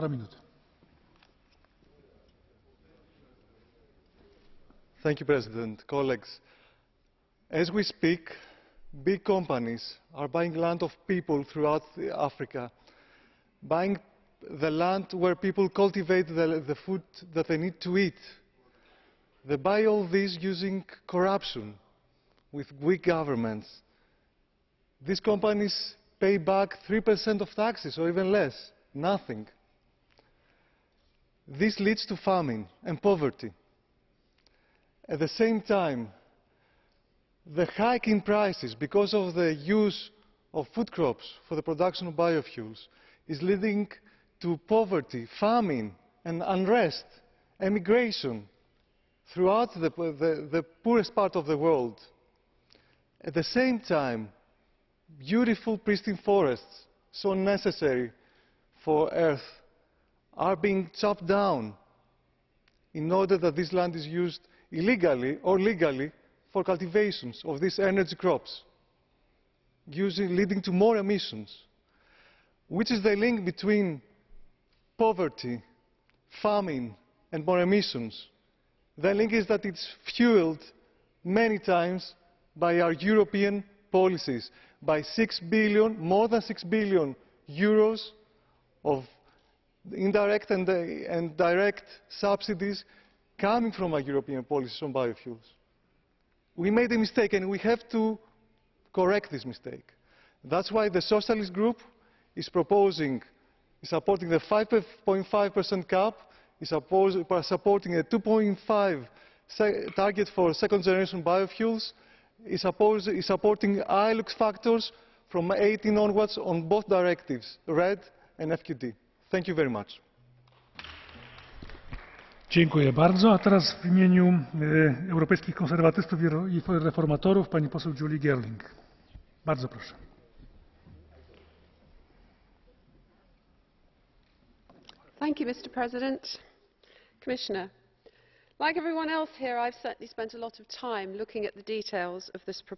Półtora. Thank you, President. Colleagues, as we speak, big companies are buying land of people throughout Africa, buying the land where people cultivate the, the food that they need to eat. They buy all this using corruption with weak governments. These companies pay back 3% of taxes or even less, nothing. This leads to famine and poverty. At the same time, the hike in prices because of the use of food crops for the production of biofuels is leading to poverty, famine and unrest, emigration throughout the, the, the poorest part of the world. At the same time, beautiful pristine forests, so necessary for Earth, are being chopped down in order that this land is used illegally or legally for cultivations of these energy crops, using, leading to more emissions. Which is the link between poverty, famine, and more emissions? The link is that it's fueled many times by our European policies, by 6 billion, more than 6 billion euros of indirect and, uh, and direct subsidies coming from our European policies on biofuels. We made a mistake and we have to correct this mistake. That's why the Socialist Group is proposing, is supporting the 5.5% cap, is supporting a 2.5 target for second generation biofuels, is, is supporting ILUC factors from 18 onwards on both directives, RED and FQD. Thank you very much. Dziękuję bardzo. A teraz w imieniu Europejskich Konserwatystów i Reformatorów pani poseł Julie Girling. Bardzo proszę. Thank you, Mr President. Commissioner, like everyone else here, I've certainly spent a lot of time looking at the details of this proposal.